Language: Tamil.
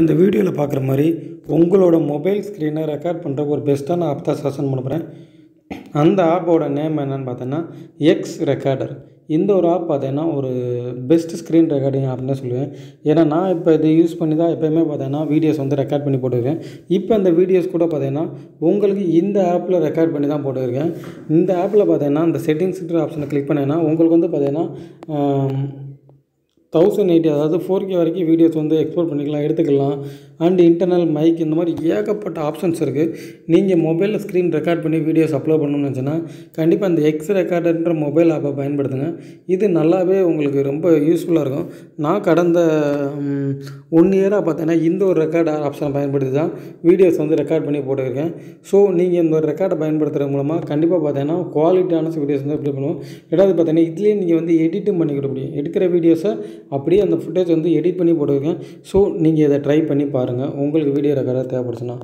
இந்த வீடியோவில் பார்க்குற மாதிரி உங்களோட மொபைல் ஸ்க்ரீனை ரெக்கார்ட் பண்ணுற ஒரு பெஸ்ட்டான ஆப் தான் சசன் பண்ண போகிறேன் அந்த ஆப்போட நேம் என்னன்னு பார்த்தோன்னா எக்ஸ் ரெக்கார்டர் இந்த ஒரு ஆப் பார்த்தீங்கன்னா ஒரு பெஸ்ட் ஸ்க்ரீன் ரெக்கார்டிங் ஆப்னு சொல்லுவேன். ஏன்னா நான் இப்போ இதை யூஸ் பண்ணி தான் எப்போயுமே பார்த்தீங்கன்னா வீடியோஸ் வந்து ரெக்கார்ட் பண்ணி போட்டுருக்கேன். இப்போ அந்த வீடியோஸ் கூட பார்த்தீங்கன்னா உங்களுக்கு இந்த ஆப்பில் ரெக்கார்ட் பண்ணி தான் போட்டுருக்கேன். இந்த ஆப்பில் பார்த்தீங்கன்னா இந்த செட்டிங்ஸ்ன்ற ஆப்ஷனை கிளிக் பண்ணேன்னா உங்களுக்கு வந்து பார்த்தீங்கன்னா தௌசண்ட் எயிட்டி அதாவது ஃபோர் கே வரைக்கும் வீடியோஸ் வந்து எக்ஸ்போர்ட் பண்ணிக்கலாம் எடுத்துக்கலாம். அண்ட் இன்டர்னல் மைக் இந்த மாதிரி ஏகப்பட்ட ஆப்ஷன்ஸ் இருக்குது நீங்கள் மொபைலில் ஸ்க்ரீன் ரெக்கார்ட் பண்ணி வீடியோஸ் அப்லோட் பண்ணணும்னு நினச்சின்னா கண்டிப்பாக அந்த எக்ஸ் ரெக்கார்டர்ன்ற மொபைல் ஆப்பை பயன்படுத்துங்க. இது நல்லாவே உங்களுக்கு ரொம்ப யூஸ்ஃபுல்லாக இருக்கும். நான் கடந்த ஒன் இயராக பார்த்தீங்கன்னா இந்த ஒரு ரெக்கார்ட் ஆப்ஷனை பயன்படுத்தி தான் வீடியோஸ் வந்து ரெக்கார்ட் பண்ணி போட்டுருக்கேன். ஸோ நீங்கள் இந்த ஒரு ரெக்கார்டை பயன்படுத்துகிற மூலமாக கண்டிப்பாக பார்த்தீங்கன்னா குவாலிட்டியான வீடியோஸ் வந்து எப்படி பண்ணுவோம். ரெண்டாவது பார்த்தீங்கன்னா இதுலேயே நீங்கள் வந்து எடிட்டும் பண்ணிக்கிட முடியும். எடுக்கிற வீடியோஸை அப்படியே அந்த ஃபுட்டேஜ் வந்து எடிட் பண்ணி போட்டுருக்கேன் ஸோ நீங்கள் இதை ட்ரை பண்ணி பாருங்கள் உங்களுக்கு வீடியோ ரெக்கார்டாக தேவைப்படுச்சுன்னா.